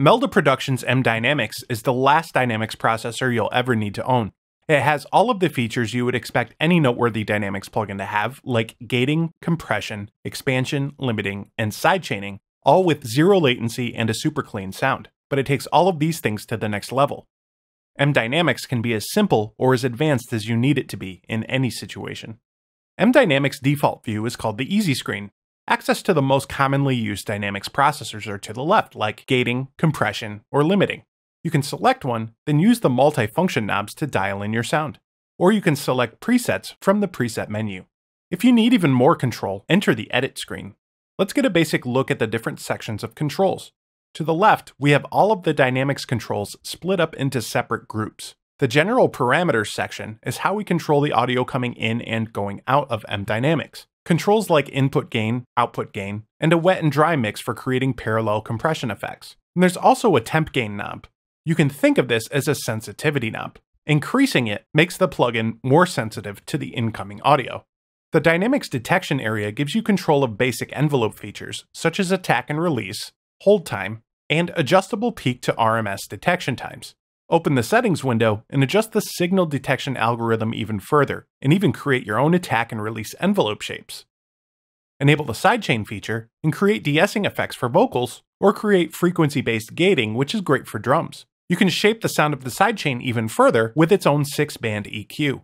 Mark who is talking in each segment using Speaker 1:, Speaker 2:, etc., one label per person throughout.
Speaker 1: Melda Productions M Dynamics is the last Dynamics processor you'll ever need to own. It has all of the features you would expect any noteworthy Dynamics plugin to have, like gating, compression, expansion, limiting, and sidechaining, all with zero latency and a super clean sound. But it takes all of these things to the next level. M Dynamics can be as simple or as advanced as you need it to be in any situation. M Dynamics' default view is called the Easy Screen, Access to the most commonly used Dynamics processors are to the left, like gating, compression, or limiting. You can select one, then use the multifunction knobs to dial in your sound. Or you can select presets from the preset menu. If you need even more control, enter the edit screen. Let's get a basic look at the different sections of controls. To the left, we have all of the Dynamics controls split up into separate groups. The general parameters section is how we control the audio coming in and going out of M Dynamics. Controls like input gain, output gain, and a wet and dry mix for creating parallel compression effects. And there's also a temp gain knob. You can think of this as a sensitivity knob. Increasing it makes the plugin more sensitive to the incoming audio. The Dynamics detection area gives you control of basic envelope features, such as attack and release, hold time, and adjustable peak to RMS detection times. Open the settings window and adjust the signal detection algorithm even further, and even create your own attack and release envelope shapes. Enable the sidechain feature and create de-essing effects for vocals, or create frequency-based gating, which is great for drums. You can shape the sound of the sidechain even further with its own 6-band EQ.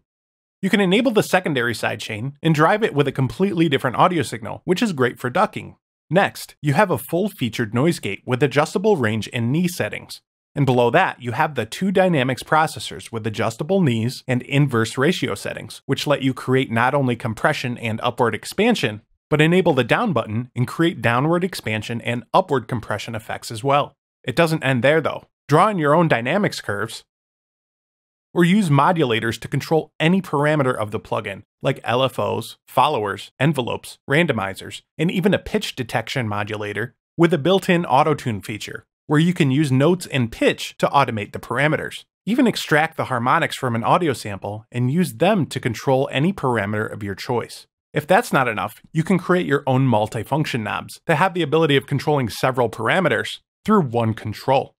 Speaker 1: You can enable the secondary sidechain and drive it with a completely different audio signal, which is great for ducking. Next, you have a full-featured noise gate with adjustable range and knee settings. And below that, you have the two Dynamics processors with adjustable knees and inverse ratio settings, which let you create not only compression and upward expansion, but enable the down button and create downward expansion and upward compression effects as well. It doesn't end there though. Draw in your own dynamics curves, or use modulators to control any parameter of the plugin, like LFOs, followers, envelopes, randomizers, and even a pitch detection modulator with a built-in auto-tune feature where you can use notes and pitch to automate the parameters. Even extract the harmonics from an audio sample and use them to control any parameter of your choice. If that's not enough, you can create your own multifunction knobs that have the ability of controlling several parameters through one control.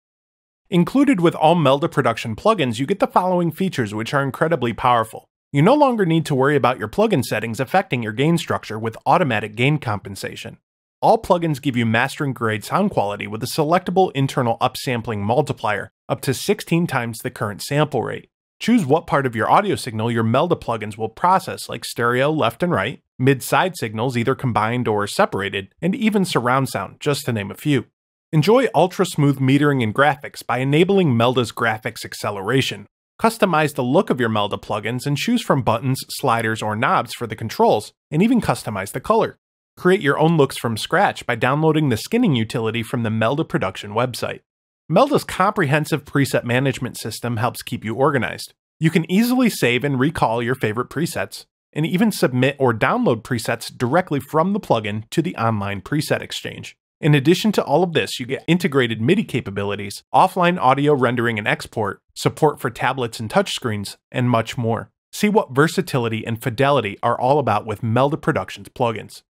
Speaker 1: Included with all Melda production plugins, you get the following features which are incredibly powerful. You no longer need to worry about your plugin settings affecting your gain structure with automatic gain compensation. All plugins give you mastering grade sound quality with a selectable internal upsampling multiplier up to 16 times the current sample rate. Choose what part of your audio signal your Melda plugins will process, like stereo left and right, mid side signals either combined or separated, and even surround sound, just to name a few. Enjoy ultra smooth metering and graphics by enabling Melda's graphics acceleration. Customize the look of your Melda plugins and choose from buttons, sliders, or knobs for the controls, and even customize the color. Create your own looks from scratch by downloading the skinning utility from the Melda production website. Melda's comprehensive preset management system helps keep you organized. You can easily save and recall your favorite presets, and even submit or download presets directly from the plugin to the online preset exchange. In addition to all of this, you get integrated MIDI capabilities, offline audio rendering and export, support for tablets and touchscreens, and much more. See what versatility and fidelity are all about with Melda Productions plugins.